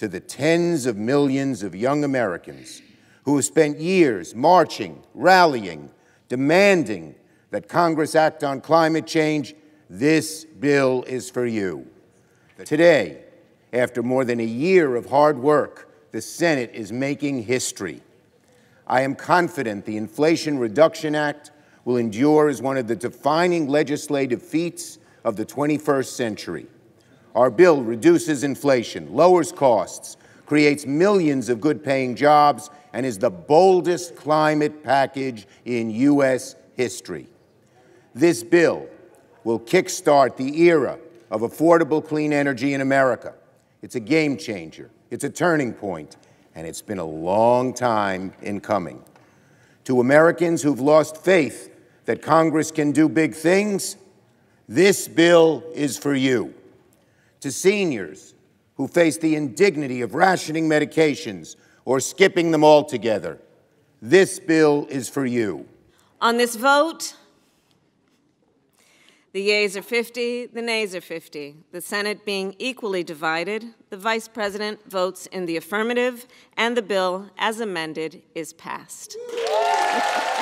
to the tens of millions of young Americans who have spent years marching, rallying, demanding that Congress act on climate change, this bill is for you. Today, after more than a year of hard work, the Senate is making history. I am confident the Inflation Reduction Act will endure as one of the defining legislative feats of the 21st century. Our bill reduces inflation, lowers costs, creates millions of good paying jobs, and is the boldest climate package in U.S. history. This bill will kickstart the era of affordable clean energy in America. It's a game changer, it's a turning point, and it's been a long time in coming. To Americans who've lost faith that Congress can do big things, this bill is for you. To seniors who face the indignity of rationing medications or skipping them altogether, this bill is for you. On this vote, the yeas are 50, the nays are 50. The Senate being equally divided, the Vice President votes in the affirmative, and the bill, as amended, is passed.